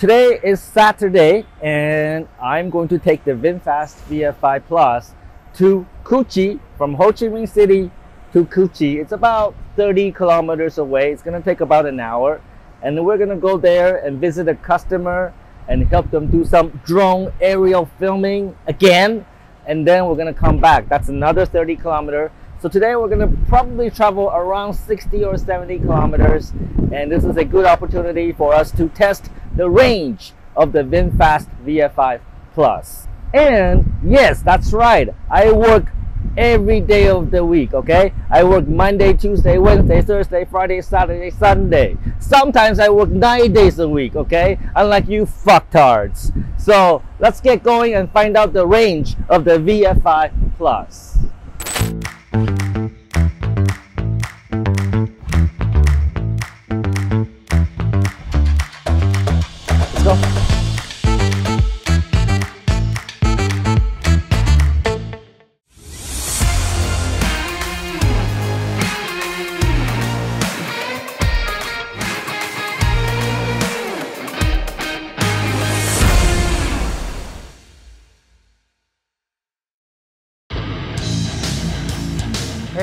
Today is Saturday and I'm going to take the VinFast VF5 Plus to Cu Chi from Ho Chi Minh City to Cu Chi. It's about 30 kilometers away. It's gonna take about an hour and we're gonna go there and visit a customer and help them do some drone aerial filming again and then we're gonna come back. That's another 30 kilometer. So today we're gonna probably travel around 60 or 70 kilometers and this is a good opportunity for us to test the range of the VinFast VF5 Plus. And yes, that's right, I work every day of the week, okay? I work Monday, Tuesday, Wednesday, Thursday, Friday, Saturday, Sunday. Sometimes I work nine days a week, okay? Unlike you fucktards. So let's get going and find out the range of the VF5 Plus.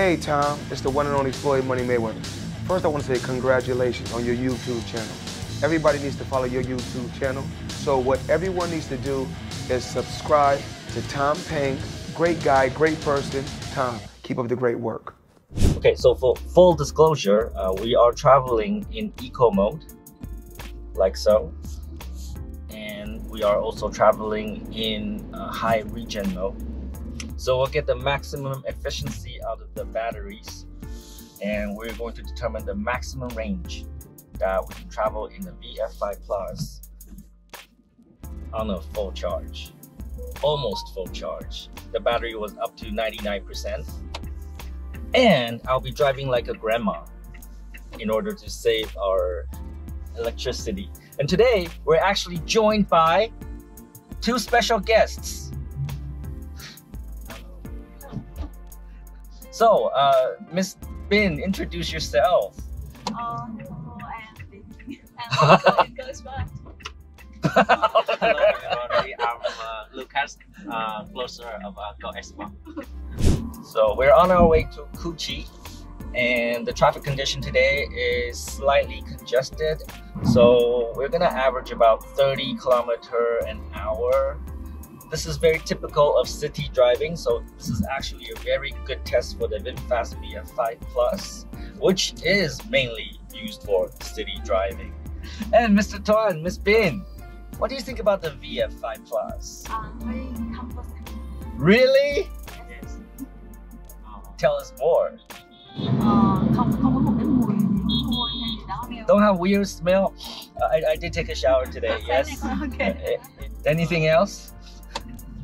Hey Tom, it's the one and only Floyd Money Mayweather. First, I want to say congratulations on your YouTube channel. Everybody needs to follow your YouTube channel. So what everyone needs to do is subscribe to Tom Peng. Great guy, great person. Tom, keep up the great work. Okay, so for full disclosure, uh, we are traveling in eco mode, like so. And we are also traveling in uh, high regen mode. So we'll get the maximum efficiency out of the batteries. And we're going to determine the maximum range that we can travel in the VF5 Plus on a full charge. Almost full charge. The battery was up to 99% and I'll be driving like a grandma in order to save our electricity. And today we're actually joined by two special guests. So, uh, Miss Bin, introduce yourself. Oh, hello, and and also it goes back. Hello everybody, I'm uh, Lucas, uh, closer of uh, Go Expo. So we're on our way to Cu Chi, and the traffic condition today is slightly congested. So we're gonna average about 30 kilometer an hour. This is very typical of city driving, so this is actually a very good test for the VinFast VF5 Plus, which is mainly used for city driving. And Mr. Tuan, Miss Bin, what do you think about the VF5 Plus? Uh, very comfortable. Really? Yes. Tell us more. Ờ, không không có một cái mùi hôi hay gì đó nghe Don't have weird smell. I, I did take a shower today. Yes. Anything else?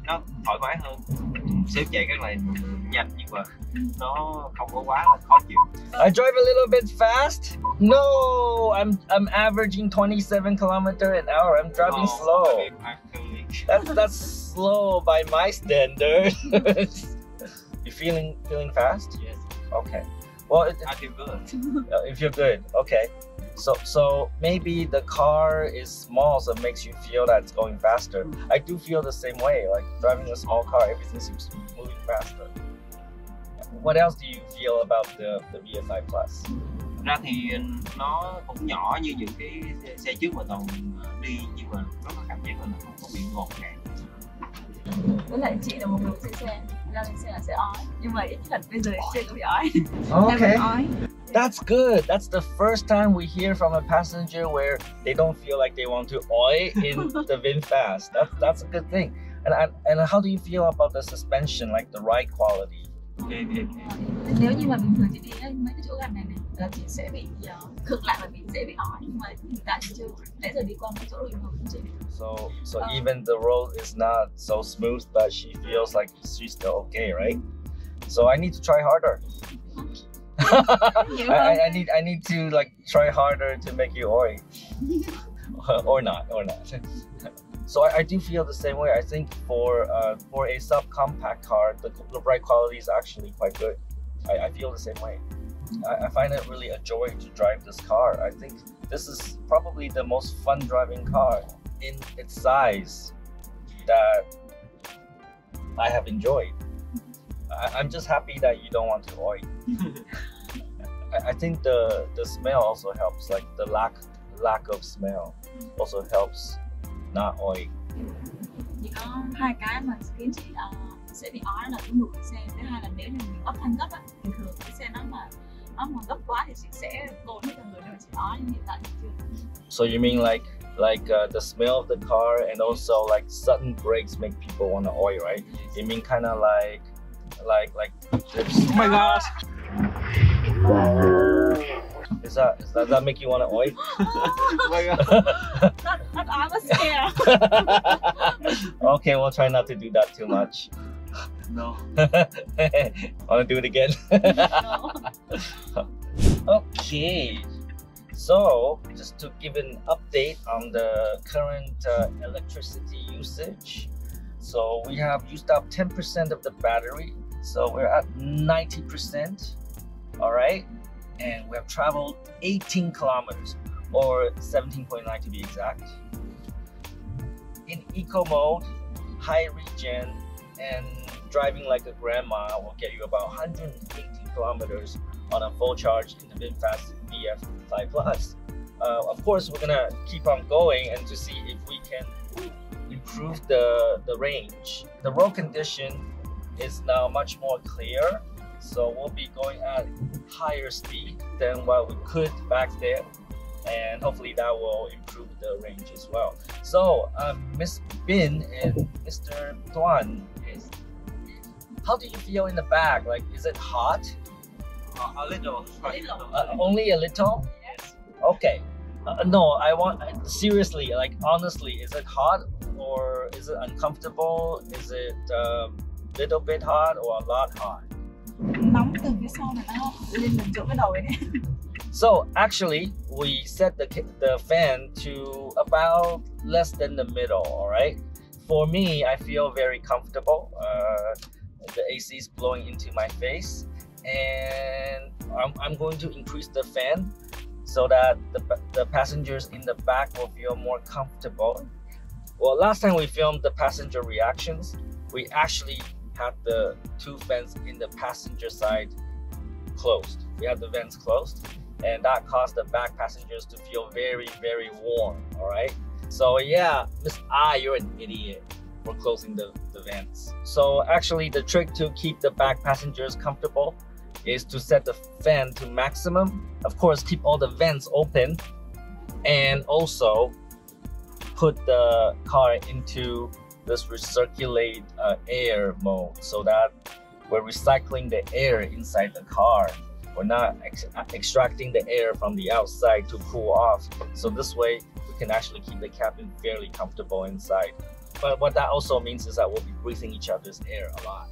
Nó thoải mái hơn. Xếp chạy rất là nhanh nhưng mà nó không có quá là khó chịu. I drive a little bit fast. No, I'm I'm averaging 27 kilometer an hour. I'm driving Oh, slow. I mean, actually, That's that's slow by my standard. you feeling feeling fast? yes, Okay. Well, it, I feel good. if you're good, okay. So so maybe the car is small, so it makes you feel that it's going faster. I do feel the same way. Like driving a small car, everything seems to be moving faster. What else do you feel about the the VF5 Plus? Ra thì nó cũng nhỏ như những cái xe- xe trước mà toàn đi nhưng mà nó có cảm giác là nó không có bị ngột ngạt. với lại chị là một người chạy xe ra lên xe là sẽ ói nhưng mà ít thật bây giờ chưa có bị ói Okay. ói That's good. That's the first time we hear from a passenger where they don't feel like they want to oi in the VinFast. That's that's a good thing. And and, and how do you feel about the suspension, like the ride quality? Ok, ok, ok. nếu như mà bình thường chị đi đến mấy cái chỗ gần này này là chị sẽ bị uh, cực lại và bị ói nhưng mà hiện tại thì chưa nãy giờ đi qua mấy chỗ bình thường không chị So so Um, even the road is not so smooth, but she feels like she's still okay, right? So I need to try harder. I. I, I need I need to like try harder to make you oi. or not, or not. So I, I do feel the same way. I think for uh, for a subcompact car, the, the ride quality is actually quite good. I, I feel the same way. I, I find it really a joy to drive this car. I think this is probably the most fun driving car in its size that I have enjoyed. I, I'm just happy that you don't want to oil. I, I think the the smell also helps, like the lack lack of smell also helps not oil. chỉ có hai cái mà khiến chị ờ, sẽ bị ói là cái mùi của xe thứ hai là nếu như mình ấp thanh gấp á bình thường cái xe nó mà nó mà gấp quá thì chị sẽ cồn hết cả người rồi chị ói nhưng hiện tại thì chưa So you mean like like uh, the smell of the car and also like sudden brakes make people want to oil, right? You mean kind of like like like Oh my gosh. Is that is, does that make you want to oil? Oh my god. that, that I was scared okay, we'll try not to do that too much. No. Want to do it again? no. okay. So, just to give an update on the current uh, electricity usage. So, we have used up 10% of the battery. So, we're at 90%. All right. And we have traveled 18 kilometers or 17.9 to be exact. In eco mode, high regen, and driving like a grandma will get you about 180 kilometers on a full charge in the VinFast VF5 Plus. Uh, of course, we're gonna keep on going and to see if we can improve the, the range. The road condition is now much more clear, so we'll be going at higher speed than what we could back then, and hopefully that will improve the range as well. So, um, Miss Bin and Mr. Tuan, Yes. how do you feel in the back? Like, is it hot? Uh, a little. little. Uh, only a little? yes. Okay. Uh, no, I want seriously, like honestly, is it hot or is it uncomfortable? Is it um, little bit hot or a lot hot? Nóng từ phía sau này nó lên chỗ cái đầu ấy So actually, we set the the fan to about less than the middle. All right. For me, I feel very comfortable. Uh, the AC is blowing into my face, and I'm, I'm going to increase the fan so that the, the passengers in the back will feel more comfortable. Well, last time we filmed the passenger reactions, we actually had the two vents in the passenger side closed. We had the vents closed, and that caused the back passengers to feel very, very warm. All right. So yeah, Miss Ah, you're an idiot for closing the, the vents. So actually, the trick to keep the back passengers comfortable is to set the fan to maximum. Of course, keep all the vents open, and also put the car into this recirculate uh, air mode so that we're recycling the air inside the car. We're not ex- extracting the air from the outside to cool off. So this way, we can actually keep the cabin fairly comfortable inside. But what that also means is that we'll be breathing each other's air a lot.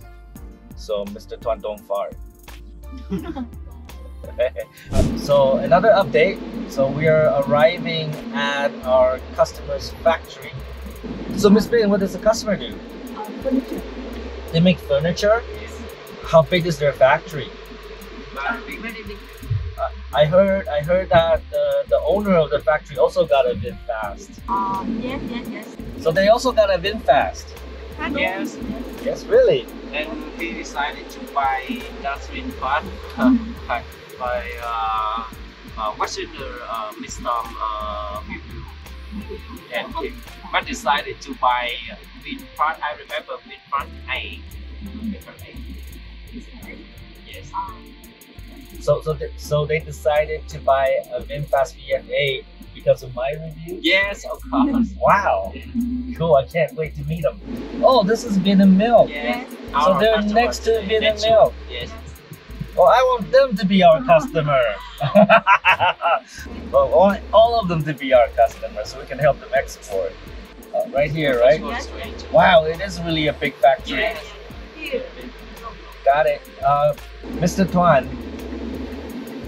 So Mr. Tuan, don't fart. so another update. So we are arriving at our customer's factory. So Miss Bin, what does the customer do? Ờ, furniture. They make furniture. Yes. How big is their factory? Very big. Very big. I heard I heard that the, the owner of the factory also got a VinFast. Ờ, yes, yes, yes. So they also got a VinFast. Khá đúng. Yes. Yes, really. And he decided to buy dustbin part by, by uh, uh, questioner uh, Mr. Uh, review. And he but decided to buy Win. I remember Win A. Win part A. Yes. So so th- so they decided to buy a VinFast VF8 because of my review. Yes, of course. Wow, cool! I can't wait to meet them. Oh, this is Vinamilk. Yes. So Our they're next to Vin and next Milk. Yes. Well, I want them to be our customer. well, all, all of them to be our customer, so we can help them export. Uh, right here, right? Let's go straight. Wow, it is really a big factory. Yes. here. Got it. Uh, Mr. Tuan,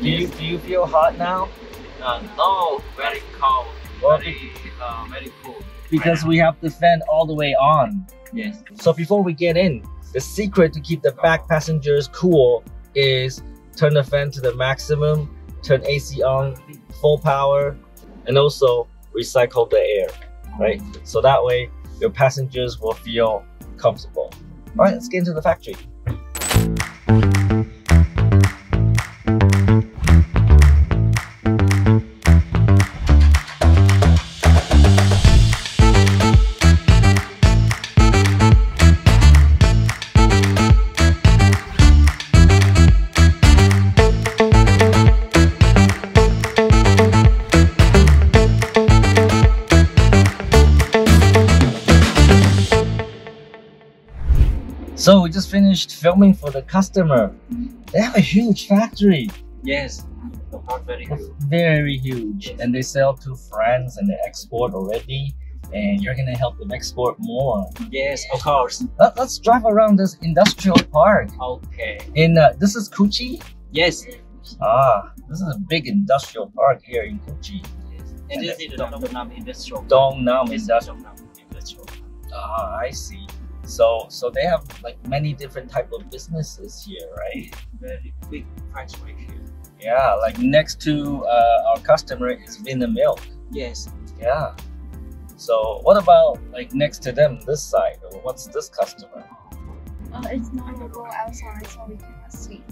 do you do you feel hot now? Uh, no, very cold. Well, very, uh, very cool. Because we have the fan all the way on. Yes. So before we get in, the secret to keep the back passengers cool is turn the fan to the maximum, turn AC on full power, and also recycle the air. right? So that way your passengers will feel comfortable. All right, let's get into the factory. Filming for the customer. They have a huge factory, Yes, very good. very huge, and they sell to France and they export already. And you're gonna help them export more. Yes, of course. Let, us drive around this industrial park. Okay. In uh, this is Cu Chi. Yes. Ah, this is a big industrial park here in Cu Chi. And this is the Dong Nam Industrial. Dongnam Industrial. Nam Industrial. Ah, I see. So so they have like many different type of businesses here, right? Very big factory here. Yeah, like next to uh, our customer is Vinamilk. Yes. Yeah. So what about like next to them, this side? What's this customer? Uh, it's not logo outside, so we cannot see.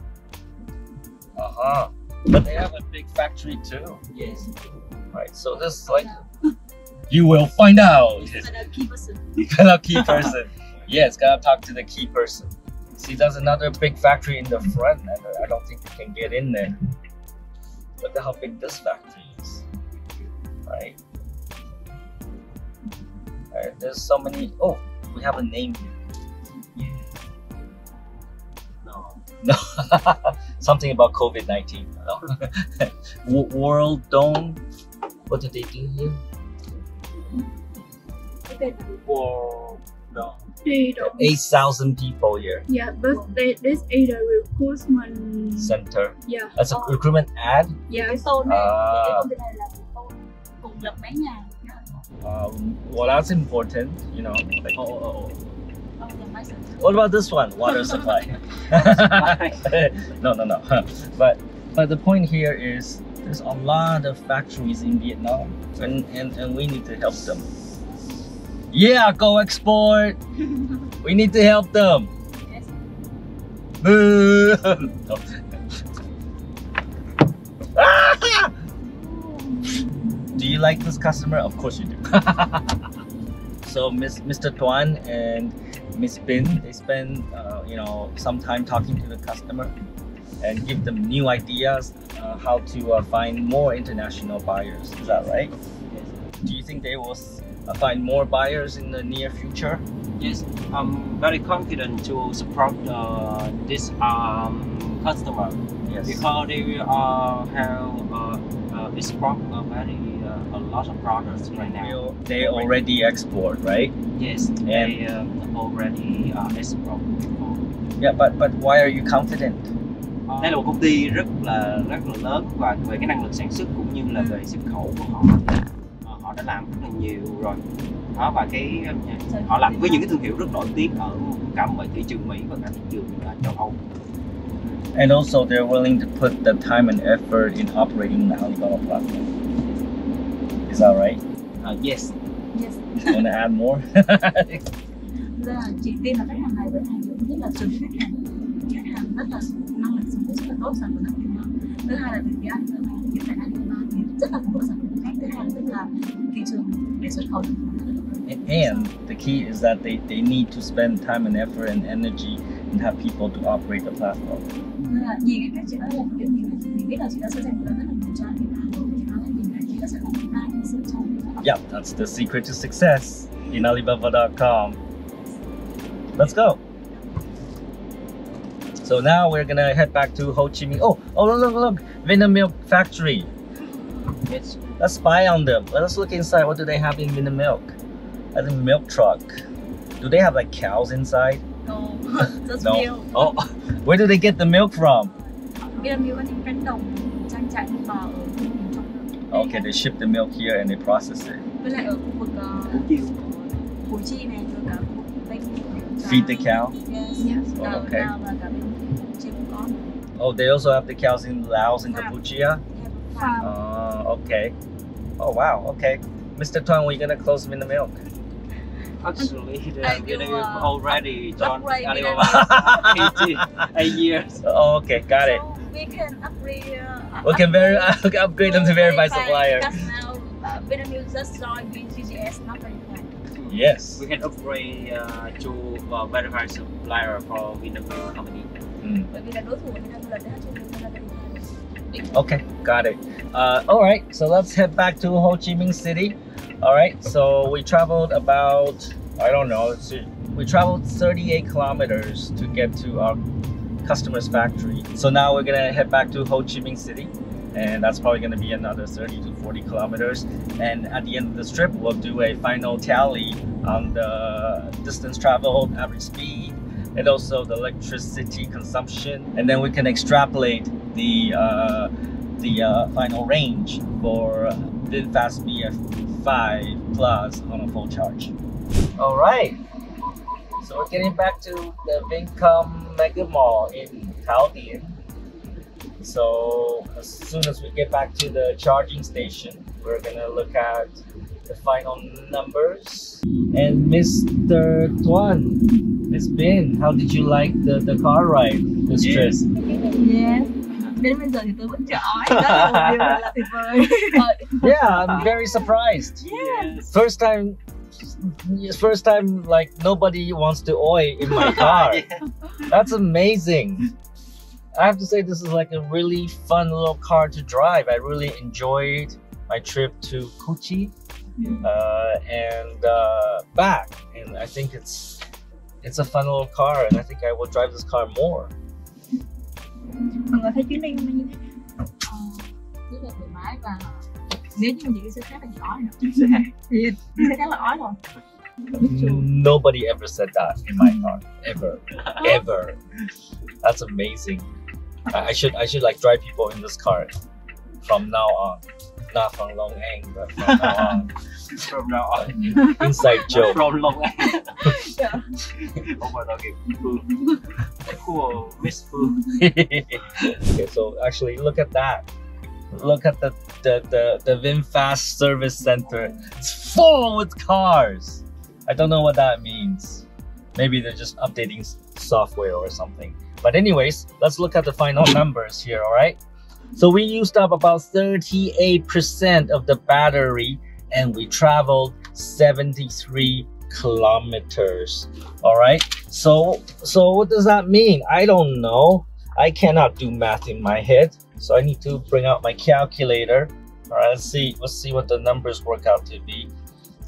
Uh huh. But they have a big factory too, Yes. right? So this like you will find out. But the key person. You gotta key person yeah, it's gotta talk to the key person. See, there's another big factory in the front, and I don't think we can get in there. Look at how big this factory is, right? There's so many. Oh, we have a name here. No. No. Something about COVID 19. No. World Dome. What did they do here? World. 8,000 people here. Yeah, but they, this is a recruitment center. Yeah. that's a oh. recruitment ad. Yeah. So, uh. Ah. Um, well, that's important, you know. Like, oh, oh, oh. What about this one? Water supply. no, no, no. But but the point here is there's a lot of factories in Vietnam, and, and, and we need to help them. Yeah, go export. we need to help them. Yes. Boo! No. Ah! Do you like this customer? Of course you do. so Miss, Mr. Tuan and Miss Bin, they spend uh, you know some time talking to the customer and give them new ideas uh, how to uh, find more international buyers. Is that right? Do you think they will find more buyers in the near future? Yes, I'm very confident to support uh, this um, customer Yes. because they uh, have uh, uh, export a very uh, a lot of products right now. They already export, right? Yes, they uh, already uh, export. Yeah, but but why are you confident? Đây là một công ty rất là rất là lớn và về cái năng lực sản xuất cũng như là về xuất khẩu của họ họ đã làm rất là nhiều rồi đó và cái họ làm với những cái thương hiệu rất nổi tiếng ở cả mọi thị trường Mỹ và cả thị trường ờ, châu Âu And also, they're willing to put the time and effort in operating the Alibaba platform. Is that right? Ờ, yes Yes. Want to add more? Là chị tin là khách hàng này với hàng thứ nhất là chuẩn khách hàng khách hàng rất là năng lực sản xuất rất là tốt sản phẩm rất năng thứ hai là từ phía anh là anh là thì rất là của khách tức là thị trường để xuất khẩu and the key is that they, they need to spend time and effort and energy and have people to operate the platform. Yeah, that's the secret to success in Alibaba.com. Let's go. So now we're gonna head back to Ho Chi Minh. Oh, oh look, look, look, Vinamilk factory. Yes Let's spy on them. Let's look inside. What do they have in the milk? At the milk truck. Do they have like cows inside? No, just No. milk. Oh, where do they get the milk from? Vinamilk có những cánh đồng trang trại nuôi bò ở khu miền trong nước. Okay, they ship the milk here and they process it. với lại ở khu vực uh, Củ Chiêu Củ Chi này rồi cả khu vực Tây Feed the cow. Yes. Yes. Oh, okay. Lào và cả bên Chia cũng có. Oh, they also have the cows in Laos and Wow. Cambodia. Farm. Uh, okay. Oh wow. Okay. Mr. Tuan, we're gonna close him in the milk. Actually, the I do, video uh, already joined upgrade Alibaba 18 eight years. Oh, okay, got it. We can upgrade. Uh, We can very upgrade upgrade them to verified verify supplier. Because now uh, Vietnamese just joined BGGS, not verified. Yes. We can upgrade uh, to uh, verified supplier for Vinamilk company. Mm. Bởi vì là đối thủ Vietnam là đã cho nên là verified. Okay, got it. Uh, all right, so let's head back to Ho Chi Minh City. All right, so we traveled about, I don't know, we traveled 38 kilometers to get to our customer's factory. So now we're gonna head back to Ho Chi Minh City, and that's probably gonna be another 30 to 40 kilometers. And at the end of this trip, we'll do a final tally on the distance traveled, average speed, and also the electricity consumption, and then we can extrapolate the uh, the uh, final range for VinFast VF5 Plus on a full charge. All right, so we're getting back to the Vincom Mega Mall in Thao Dien. So as soon as we get back to the charging station, we're gonna look at the final numbers. And Mr. Tuan, Miss Bin, how did you like the, the car ride this trip? Yes. Đến bây giờ thì tôi vẫn chưa ói. Đó là một điều là tuyệt vời. Yeah, I'm very surprised. Yes. First time, first time like nobody wants to oi in my car. That's amazing. I have to say this is like a really fun little car to drive. I really enjoyed my trip to Cu Chi uh, and uh, back, and I think it's it's a fun little car, and I think I will drive this car more. Mọi người thấy chuyến đi hôm nay như thế nào? Ờ, rất là thoải mái và nếu như mà chị đi xe khác là chị ói nữa. Thì xe khác là ói rồi. Nobody ever said that in my car, ever, ever. That's amazing. I, I should I should like drive people in this car from now on. Not from Long An, but from now on. From now on. Inside joke. From Long An. Yeah. oh my god, okay. Cool. Cool. Miss Fu. okay, so actually look at that. Look at the the the, the VinFast service center. It's full with cars. I don't know what that means. Maybe they're just updating software or something. But anyways, let's look at the final numbers here, all right? So we used up about 38% of the battery and we traveled 73 kilometers. All right? So so what does that mean? I don't know. I cannot do math in my head. So I need to bring out my calculator. All right, let's see. Let's see what the numbers work out to be.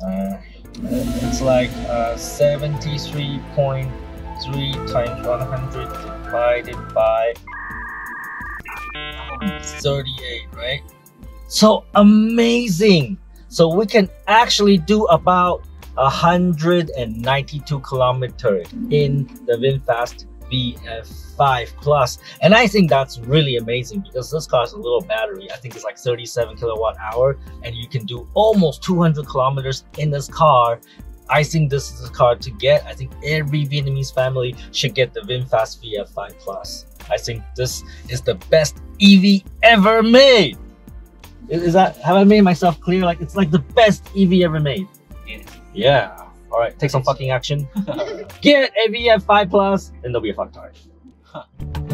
Uh, it's like uh, 73.3 times 100 divided by 38, right? So amazing. So we can actually do about 192 kilometers in the VinFast VF5 Plus. And I think that's really amazing because this car has a little battery. I think it's like 37 kilowatt hour and you can do almost 200 kilometers in this car. I think this is a car to get. I think every Vietnamese family should get the VinFast VF5 Plus. I think this is the best EV ever made. Is that have I made myself clear? Like it's like the best EV ever made. Yeah. All right, take some fucking action. Get a VF5 Plus, and there'll be a fuck tire.